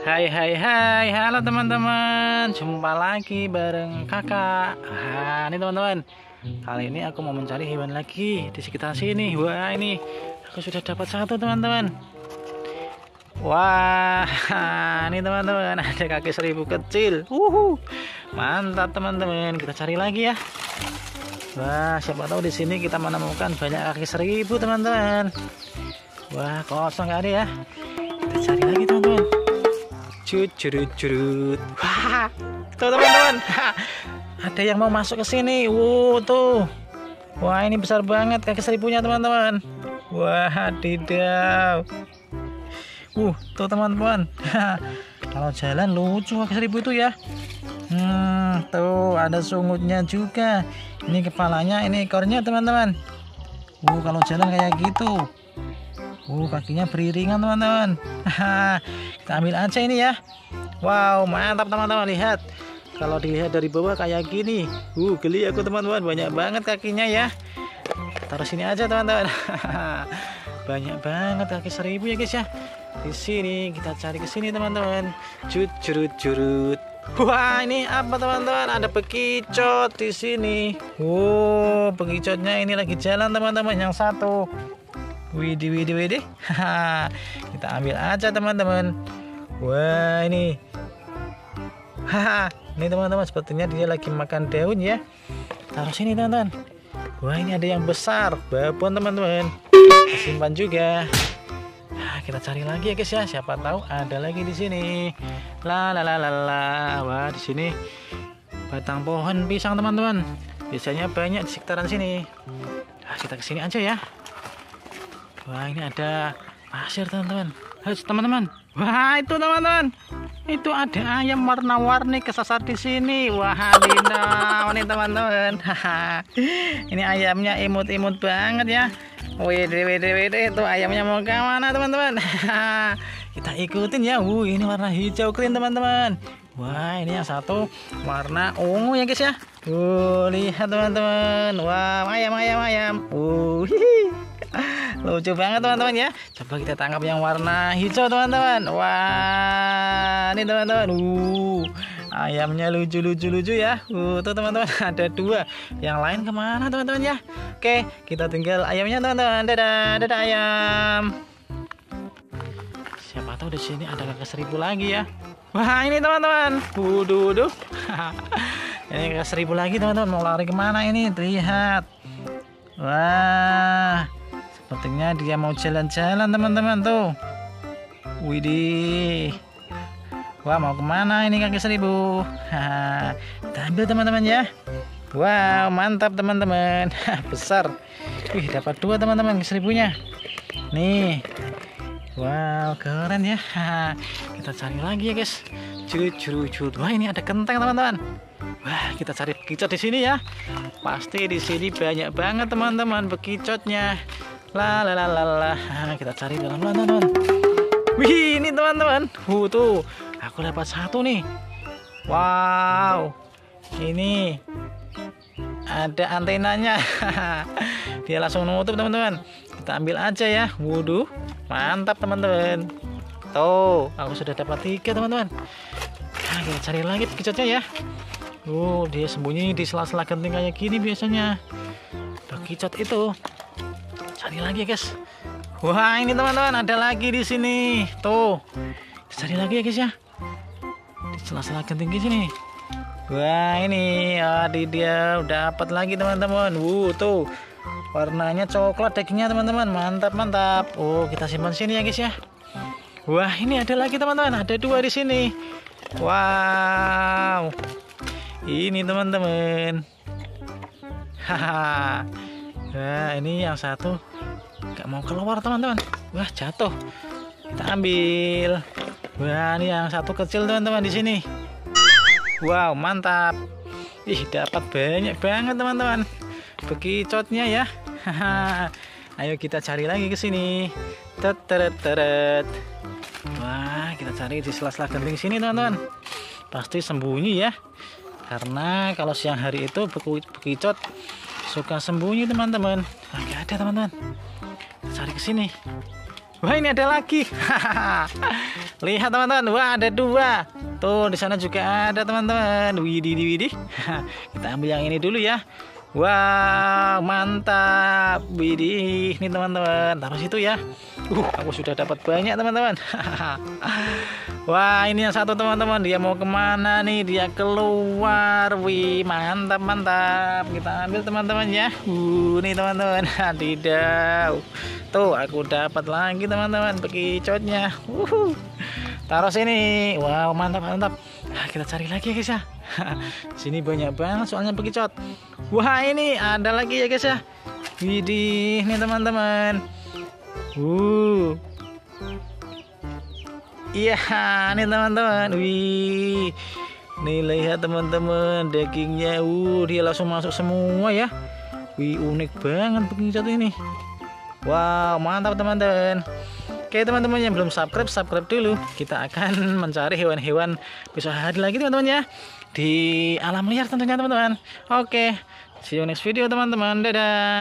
Hai hai hai. Halo teman-teman. Jumpa lagi bareng kakak. Nah ini teman-teman Kali ini aku mau mencari hewan lagi Di sekitar sini. Wah ini Aku sudah dapat satu teman-teman. Wah Ini teman-teman Ada kaki seribu kecil. Uhu, Mantap teman-teman. Kita cari lagi ya. Wah siapa tahu di sini kita menemukan banyak kaki seribu teman-teman. Wah kosong gak ada ya Curut curut curut. Wah Tuh teman-teman. Ada yang mau masuk ke sini. Wow tuh. Wah ini besar banget kaki seribunya teman-teman. Wah tidak Uh tuh teman-teman. Kalau jalan lucu kaki seribu itu ya. Hmm tuh ada sungutnya juga. Ini kepalanya ini ekornya teman-teman. Uh kalau jalan kayak gitu Uh, kakinya beriringan teman-teman. Kita ambil aja ini ya. Wow, mantap teman-teman lihat. Kalau dilihat dari bawah kayak gini. Uh, geli aku teman-teman. Banyak banget kakinya ya. Taruh sini aja teman-teman. Banyak banget kaki seribu ya guys ya. Di sini kita cari ke sini teman-teman. Jut jurut jurut. Wah, ini apa teman-teman? Ada bekicot di sini. Wow, bekicotnya ini lagi jalan teman-teman. Yang satu Widih, widih, widih. Kita ambil aja teman-teman. Wah ini. Haha. Ini teman-teman sepertinya dia lagi makan daun ya. Taruh sini teman-teman. Wah ini ada yang besar. Babon teman-teman. Simpan juga. Nah, kita cari lagi ya guys ya. Siapa tahu ada lagi di sini. La la la la la. Wah di sini batang pohon pisang teman-teman. Biasanya banyak di sekitaran sini. Nah, kita ke sini aja ya. Wah ini ada pasir teman-teman. Halo teman-teman. Wah itu teman-teman. Itu ada ayam warna-warni kesasar di sini. Wah Dina, ini teman-teman. ini ayamnya imut-imut banget ya. Wede wede wede itu ayamnya mau ke mana teman-teman? Kita ikutin ya. Wuh ini warna hijau keren teman-teman. Wah ini yang satu warna ungu ya guys ya. Tuh lihat teman-teman. Wah ayam ayam ayam. Uh, hihi lucu banget teman-teman ya. Coba kita tangkap yang warna hijau teman-teman. Wah ini teman-teman. Uh ayamnya lucu lucu lucu ya. Uh tuh teman-teman ada dua. Yang lain ke mana teman-teman ya? Oke kita tinggal ayamnya teman-teman. Dadah dadah ayam. Siapa tahu di sini ada kakak seribu lagi ya. Wah ini teman-teman. Wuduh ini kakak seribu lagi teman-teman. Mau lari ke mana ini? Lihat. Wah Sepertinya dia mau jalan-jalan teman-teman tuh. Widih. Wah mau ke mana ini kaki seribu? Kita ambil teman-teman ya. Wow mantap teman-teman. Besar. Wih dapat dua teman-teman kaki seribunya. Nih. Wow keren ya. Kita cari lagi ya guys. Jujur Wah ini ada kenteng teman-teman. Wah kita cari bekicot di sini ya. Pasti di sini banyak banget teman-teman bekicotnya. La la la la la. kita cari dalam teman-teman. Wih, ini teman-teman. Uh, tuh. Aku dapat satu nih. Wow. Ini ada antenanya. Dia langsung nutup teman-teman. Kita ambil aja ya. Wudhu. Mantap teman-teman. Tuh, aku sudah dapat tiga teman-teman. Nah, kita cari lagi kicotnya ya. Uh, dia sembunyi di sela-sela genting kayak gini biasanya. Bekicot itu cari lagi guys. Wah ini teman-teman ada lagi di sini. Tuh. Cari lagi ya guys ya. Di sela-sela genting sini. Wah ini adi dia dapat lagi teman-teman. Wuh tuh. Warnanya coklat dagingnya teman-teman. Mantap mantap. Oh kita simpan sini ya guys ya. Wah ini ada lagi teman-teman. Ada dua di sini. Wow. Ini teman-teman. Haha. Nah, ini yang satu nggak mau keluar teman-teman. Wah, jatuh. Kita ambil. Wah, ini yang satu kecil teman-teman di sini. Wow, mantap. Ih, dapat banyak banget teman-teman. Bekicotnya ya. Ayo kita cari lagi ke sini. Teret teret. Wah, kita cari di sela-sela genting sini teman-teman. Pasti sembunyi ya. Karena kalau siang hari itu bekicot suka sembunyi teman-teman nggak ada teman-teman cari ke sini Wah ini ada lagi. Lihat teman-teman, wah ada dua. Tuh di sana juga ada teman-teman. Widih widih. Kita ambil yang ini dulu ya. Wah mantap. Widih, ini teman-teman. Taruh situ ya. Uh, aku sudah dapat banyak teman-teman. Wah ini yang satu teman-teman. Dia mau ke mana nih? Dia keluar. Wih mantap mantap. Kita ambil teman-teman ya. Uh, nih teman-teman. Tidak. Tuh, aku dapat lagi teman-teman bekicotnya. Uhuh. Taruh sini. Wow, mantap mantap. Nah, kita cari lagi ya guys ya. sini banyak banget soalnya bekicot. Wah, ini ada lagi ya guys ya. Widih, nih teman-teman. Uh. Iya, nih teman-teman. Wih. Nih lihat teman-teman dagingnya. Uh, dia langsung masuk semua ya. Wih, unik banget bekicot ini. Wow, mantap teman-teman. Oke teman-teman yang belum subscribe, subscribe dulu. Kita akan mencari hewan-hewan besok hari lagi teman-teman ya. Di alam liar tentunya teman-teman. Oke, see you next video teman-teman. Dadah.